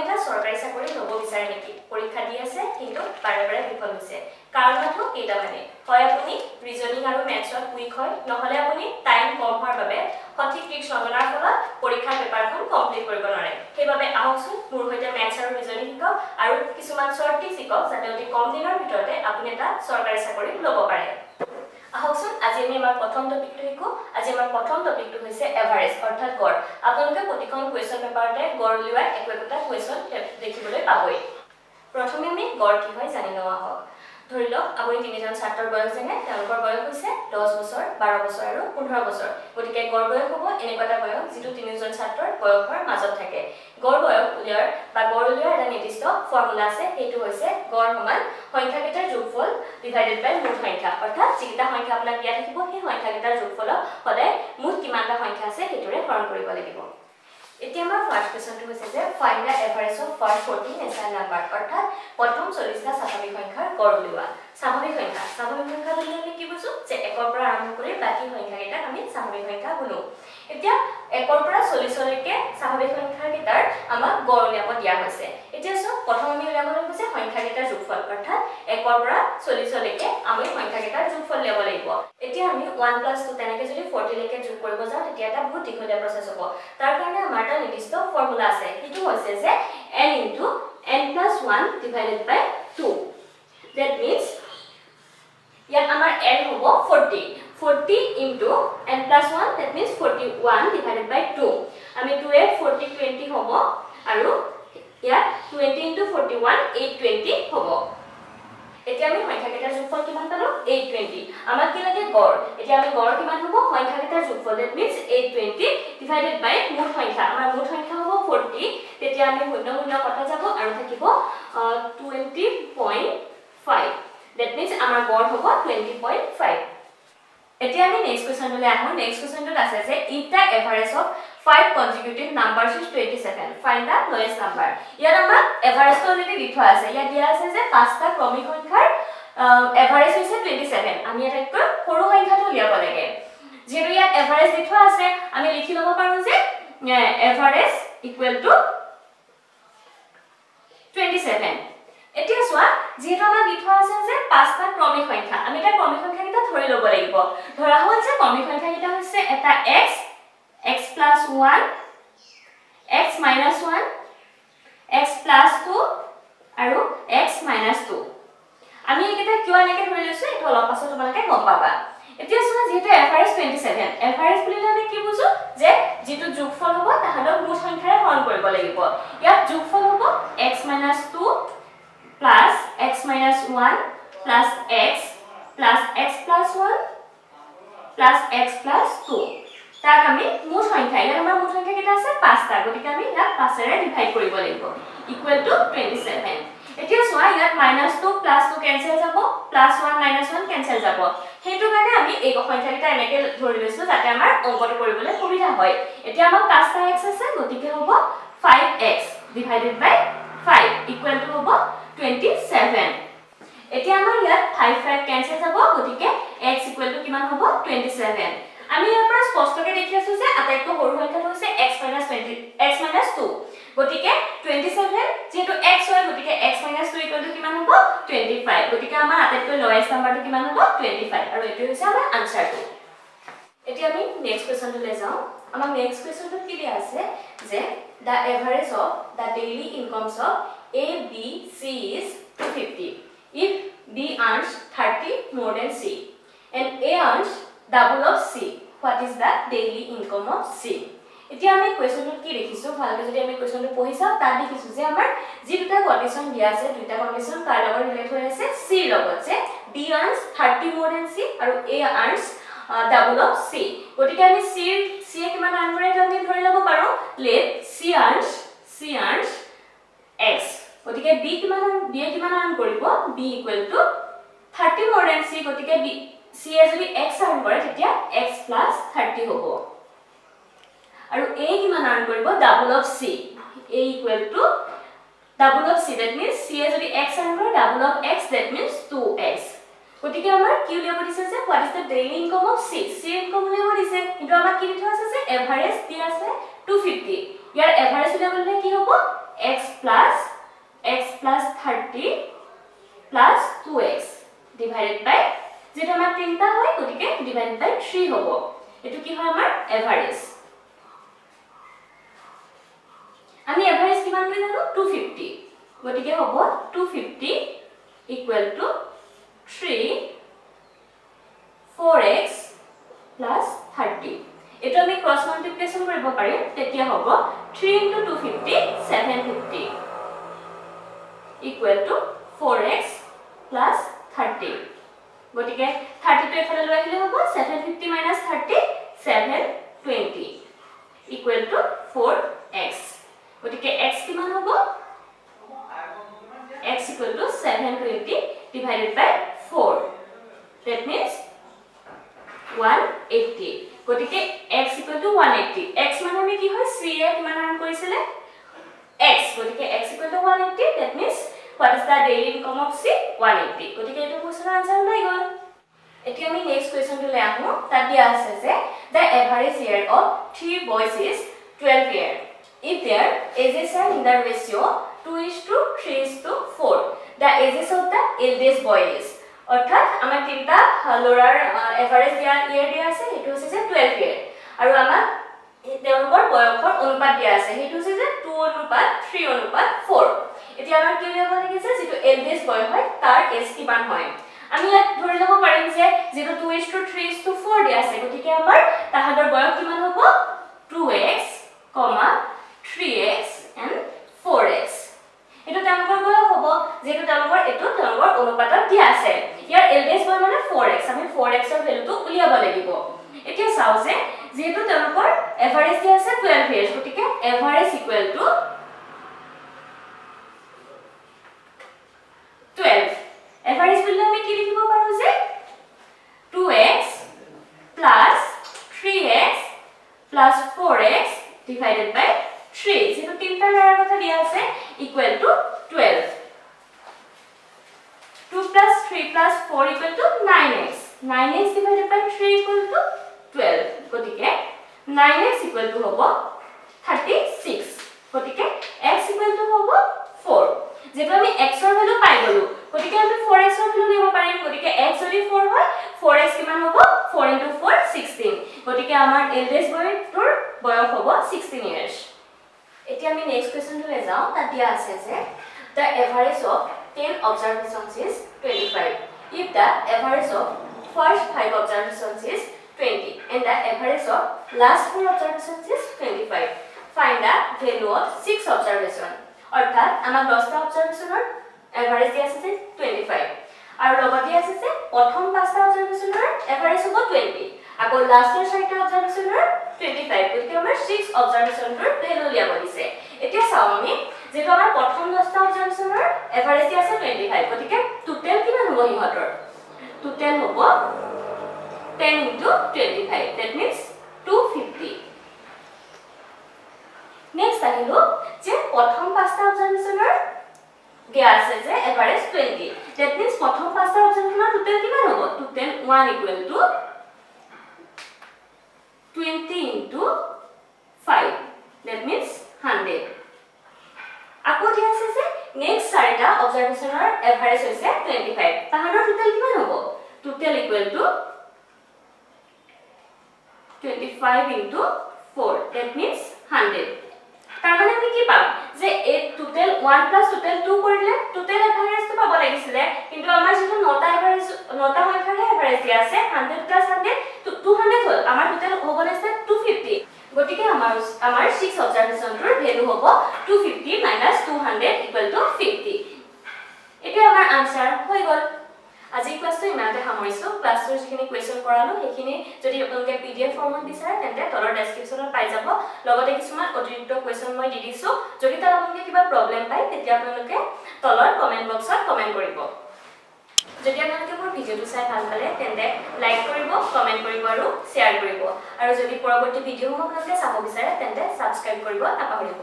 এটা চৰকাৰী চাকৰি ল'ব বিচাৰে নেকি? পৰীক্ষা দি আছে কিন্তু বাৰে বাৰে বিফল হৈছে। কাৰণটো কেইটামানে। হয় আপুনি ৰিজনিং আৰু মেথছত উইক হয় নহ'লে আপুনি টাইম কম হোৱাৰ বাবে সঠিক ট্ৰিক্স নজনাৰ ফলত পৰীক্ষাৰ পেপাৰখন কমপ্লিট কৰিব নোৱাৰে। সেইবাবে আহকচোন মোৰ সৈতে মেথছ আৰু ৰিজনিং শিকক আৰু কিছুমান ট্ৰিক্স শিকক যাতে অতি কম দিনৰ ভিতৰতে আপুনি এটা চৰকাৰী চাকৰি ল'ব পাৰে। আহকচোন আজি আমি আমাৰ প্ৰথম টপিকটো শিকোঁ। আজি আমাৰ প্ৰথম টপিকটো হৈছে এভাৰেজ অৰ্থাৎ গড়। আপোনালোকে প্ৰতিখন কুৱেশ্যন পেপাৰতে গড় উলিওৱা একো একোটা কুৱেশ্যন দেখিবলৈ পাবই। প্ৰথমে আমি গড় কি হয় জানি লওঁ আহক। ধৰি লওক আপুনি তিনিজন ছাত্ৰৰ বয়স যেনে তেওঁলোকৰ বয়স হৈছে দহ বছৰ বাৰ বছৰ আৰু পোন্ধৰ বছৰ। গতিকে গড় বয়স হ'ব এনেকুৱা এটা বয়স যিটো তিনিজন ছাত্ৰৰ বয়সৰ মাজত থাকে। গড় বয়স উলিওৱাৰ বা গড় উলিওৱাৰ এটা নিৰ্দিষ্ট ফৰ্মুলা আছে সেইটো হৈছে গড় সমান সংখ্যাকেইটাৰ যোগফল ডিভাইডেড বাই মুঠ সংখ্যা। অৰ্থাৎ যিকেইটা সংখ্যা আপোনাক দিয়া থাকিব সেই সংখ্যাকেইটাৰ যোগফলক সদায় মুঠ কিমানটা সংখ্যা আছে সেইটোৰে হৰণ কৰিব লাগিব। এতিয়া আমাৰ ফাৰ্ষ্ট কুৱেশ্যনটো হৈছে যে find the average of first forty natural number অৰ্থাৎ প্ৰথম চল্লিছটা স্বাভাৱিক সংখ্যাৰ গড় উলিওৱা। স্বাভাৱিক সংখ্যা স্বাভাৱিক সংখ্যা বুলি আমি কি বুজো? যে একৰ পৰা আৰম্ভ কৰি বাকী সংখ্যাকেইটাক আমি স্বাভাৱিক সংখ্যা গুণো এতিয়া একৰ পৰা চল্লিছলৈকে স্বাভাৱিক সংখ্যাকেইটাৰ আমাক গড় উলিয়াব দিয়া হৈছে। এতিয়া চাওক প্ৰথম আমি উলিয়াব লাগিব যে সংখ্যাকেইটাৰ যোগফল অৰ্থাৎ একৰ পৰা চল্লিছলৈকে আমি সংখ্যাকেইটাৰ যোগফল উলিয়াব লাগিব। এতিয়া আমি ওৱান প্লাছ টু তেনেকৈ যদি ফৰ্টিলৈকে যোগ কৰিব যাওঁ তেতিয়া এটা বহুত দীঘলীয়া প্ৰচেছ হ'ব। তাৰ কাৰণে আমাৰ এটা নিৰ্দিষ্ট ফৰ্মুলা আছে। সেইটো হৈছে যে N into N plus one divided by two that means ইয়াত আমাৰ এন হ'ব forty forty into N plus one that means forty one divided by two আমি টু এট ফৰ্টি টুৱেণ্টি হ'ব আৰু into forty one eight twenty হ'ব। এতিয়া আমি সংখ্যাকেইটাৰ যোগফল কিমান পালো? এইট টুৱেণ্টি আমাক কি লাগে গড়? এতিয়া আমি গড় কিমান হ'ব? সংখ্যাকেইটাৰ যোগফল। Means eight twenty divided by মুঠ সংখ্যা। আমাৰ মুঠ সংখ্যা হ'ব ফৰ্টি তেতিয়া আমি শূন্য শূন্য কটা যাব? আৰু থাকিব twenty point five that means আমাৰ গড় হ'ব টুৱেণ্টি পইণ্ট ফাইভ এতিয়া আমি নেক্সট কুৱেশ্যনটোলৈ আহোঁ। নেক্সট কুৱেশ্যনটোত আছে যে if the average of five consecutive numbers is twenty seven find the lowest number ইয়াত আমাক এভাৰেজটো অলৰেডি দি থোৱা আছে। ইয়াত দিয়া আছে যে পাঁচটা ক্ৰমিক সংখ্যাৰ এভাৰেজ হৈছে টুৱেণ্টি ছেভেন আমি আটাইতকৈ সৰু সংখ্যাটো উলিয়াব লাগে। যিহেতু ইয়াত এভাৰেজ দি থোৱা আছে আমি লিখি ল'ব পাৰোঁ যে average equal to twenty seven এতিয়া চোৱা যিহেতু আমাক দি থোৱা আছে যে পাঁচটা ক্ৰমিক সংখ্যা আমি এতিয়া ক্ৰমিক সংখ্যাকেইটা ধৰি ল'ব লাগিব। ধৰা হ'ল যে ক্ৰমিক সংখ্যাকেইটা হৈছে এটা one X minus one X plus two আৰু এক্স মাইনাছ টু আমি এইকেইটা কিয় এনেকৈ ধৰি লৈছোঁ এইটো অলপ পাছত তোমালোকে গম পাবা। এতিয়া যিহেতু এভাৰেজ টুৱেণ্টি ছেভেন এভাৰেজ বুলিলে আমি কি বুজো? যে যিটো যোগফল হ'ব তাহাঁতক মুঠ সংখ্যাৰে হৰণ কৰিব লাগিব। ইয়াত যোগফল হ'ব two plus X minus one plus X plus X plus one plus X plus two তাক আমি মুঠ সংখ্যা ইয়াত আমাৰ মুঠ সংখ্যা কেইটা আছে? পাঁচটা। গতিকে আমি ইয়াক পাঁচেৰে ডিভাইড কৰিব লাগিব। ইকুৱেল টু টুৱেণ্টি ছেভেন এতিয়া চোৱা ইয়াত minus two plus two cancel যাব plus one minus one cancel যাব। সেইটো কাৰণে আমি এই সংখ্যাকেইটা এনেকৈ ধৰি লৈছোঁ যাতে আমাৰ অংকটো কৰিবলৈ সুবিধা হয়। এতিয়া আমাৰ পাঁচটা এক্স আছে গতিকে হ'ব five X divided by equal to হ'ব টুৱেণ্টি ছেভেন এতিয়া আমাৰ ইয়াত ফাইভ ফাইভ কেঞ্চেল যাব গতিকে এক্স ইকুৱেল টু কিমান হ'ব? টুৱেণ্টি ছেভেন আমি ইয়াৰ পৰা স্পষ্টকৈ দেখি আছোঁ যে আটাইতকৈ সৰু সংখ্যাটো হৈছে টুৱেণ্টি এক্স মাইনাছ টু গতিকে টুৱেণ্টি ছেভেন যিহেতু এক্স হয় গতিকে মাইনাছ টু ইকুৱেল টু কিমান হ'ব? টুৱেণ্টি ফাইভ গতিকে আমাৰ আটাইতকৈ লয়েষ্ট নাম্বাৰটো কিমান হ'ব? টুৱেণ্টি ফাইভ আৰু এইটো হৈছে আমাৰ আনচাৰটো এতিয়া আমি নেক্সট কুৱেশ্যনটোলৈ যাওঁ। আমাক নেক্সট কুৱেশ্যনটোত কি দিয়া আছে যে the average of the daily incomes of A B C is two fifty if B earns thirty more than C and A earns double of C what is the daily income of C এতিয়া আমি কুৱেশ্যনটোত কি দেখিছোঁ? ভালকৈ যদি আমি কুৱেশ্যনটো পঢ়ি চাওঁ তাত দেখিছোঁ যে আমাৰ যি দুটা কণ্ডিশ্যন দিয়া আছে দুটা কণ্ডিশ্যন কাৰ লগত ৰিলেট হৈ আছে? চিৰ লগত যে B earns thirty more than C আৰু A earns double of C গতিকে আমি চিৰ চিয়ে কিমান আৰ্ণ কৰে ধৰি ল'ব পাৰোঁ? Let C earns C earns X গতিকে বি কিমান বিয়ে কিমান আৰ্ণ কৰিব? B equal to thirty more than C গতিকে বি চিয়ে যদি এক্স আৰ্ণ কৰে তেতিয়া এক্স প্লাছ থাৰ্টি হ'ব। আৰু এ কিমান আৰ্ণ কৰিব? Double of C A equal to double of C that means চিয়ে যদি এক্স আৰ্ণ কৰে double of X that means two X গতিকে আমাৰ কি উলিয়াব দিছে যে what is the daily income of C C income উলিয়াব দিছে। কিন্তু আমাক কি দি থোৱা আছে যে এভাৰেজ দিয়া আছে টু ফিফটি ইয়াৰ এভাৰেজ উলিয়াবলৈ কি হ'ব? X plus x plus 30 plus 2x divided by যেটা আমাৰ তিনিটা হয় গতিকে divided by 3 হ'ব। এটো কি হয় আমাৰ? এভাৰেজ আমি এভাৰেজ কিমান বুলি জানো? 250 গতিকে হ'ব 250 ইকুৱেল টু 3 4x প্লাছ 30 এইটো আমি ক্ৰছ মাল্টিপ্লিকেশ্যন কৰিব পাৰিম তেতিয়া হ'ব 3 into 250 750 equal to 4x plus 30 গতিকে 30 টো এফালে লৈ আহিলে হ'ব 750 মাইনাছ 30 720 ইকুৱেল টু 4x গতিকে x কিমান হ'ব? X equal to 720 divided by 4 that means 180 গতিকে x equal to 180 x মানে আমি কি হয়? c এ কিমান equal to 180 that what is the daily income of c 180 গতিকে এইটো কোৱেশ্চনৰ আনসাৰ ওলাই গ'ল। এতিয়া আমি নেক্সট কুৱেশ্যনটো আহোঁ। তাত দিয়া আছে যে the average year of three boys is twelve year if their ages are in the ratio' two is to three is to four the ages of the eldest boy is অৰ্থাৎ আমাৰ তিনিটা ল'ৰাৰ average দিয়া year দিয়া আছে সেইটো হৈছে যে টুৱেলভ ইয়েৰ আৰু আমাক তেওঁলোকৰ বয়সৰ অনুপাত দিয়া আছে সেইটো হৈছে যে টু অনুপাত থ্ৰী অনুপাত ফ'ৰ এতিয়া আমাৰ কি উলিয়াব লাগিছে যিটো এল্ডেষ্ট বয় হয় তাৰ এজ কিমান হয়? আমি ইয়াত ধৰি ল'ব পাৰিম যে যিটো two is to three is to four দিয়া আছে গতিকে আমাৰ তাহাঁতৰ বয়স কিমান হ'ব? Two plus 3 plus 4 equal to 9x. 9x divided by 3 equal to 12. Go take 9x equal to hobo 36. Go take x equal to hobo 4. Zip me x or value pi value. Go take care of 4x or value never parent. Go take x only 4 by 4x given hobo 4 into 4 16. Go take care of our eldest boy for boy of hobo 16 years. It can be next question to result that the answer is the average of 10 observations is 25. If the average of first 5 observations is 20 and the average of last 4 observations is 25, find the value of 6 observation. Or that, amma dosta observation or average the assessment 25. Our robot the assessment, potham dosta observation or average of 20. Ako last year shite observation or 25. Kuthi amma 6 observation or value liya bodi se. Ito saomi, zito amma potham dosta observation or average the assessment 25. Kuthi ke? হ'ব সিহঁতৰ total হ'ব ten into twenty five that means two fifty next আহিলো যে প্ৰথম পাঁচটা অবজাৰভেশ্যনৰ দিয়া আছে যে এভাৰেজ টুৱেণ্টি ডেট মিনছ প্ৰথম পাঁচটা অবজাৰভেশ্যনৰ টোটেল কিমান হ'ব? Total one equal to twenty into five that means hundred আকৌ দিয়া আছে যে কিন্তু আমাৰ যিটো নটা এভাৰেজ নটা প্লাছ হাণ্ড্ৰেড টু হাণ্ড্ৰেড হ'ল আমাৰ টোটেল হ'ব লাগিছিলে টু ফিফটি গতিকে আমাৰ ছিক্স অবজাৰভেশ্যনটোৰ ভেলু হ'ব two fifty minus two hundred equal to fifty এতিয়া আমাৰ আনচাৰ হৈ গ'ল। আজি ক্লাছটো ইমানতে সামৰিছোঁ ক্লাছটোৰ যিখিনি কুৱেশ্যন কৰালোঁ সেইখিনি যদি আপোনালোকে পি ডি এফ ফৰ্মত বিচাৰে তেন্তে তলৰ ডেছক্ৰিপশ্যনত পাই যাব। লগতে কিছুমান অতিৰিক্ত কুৱেশ্যন মই দি দিছোঁ। যদি তাত আপোনালোকে কিবা প্ৰব্লেম পায় তেতিয়া আপোনালোকে তলৰ কমেণ্ট বক্সত কমেণ্ট কৰিব। যদি আপোনালোকে মোৰ ভিডিঅ'টো চাই ভাল পালে তেন্তে লাইক কৰিব কমেণ্ট কৰিব আৰু শ্বেয়াৰ কৰিব। আৰু যদি পৰৱৰ্তী ভিডিঅ'সমূহ আপোনালোকে চাব বিচাৰে তেন্তে ছাবস্ক্ৰাইব কৰিব নাপাহৰিব।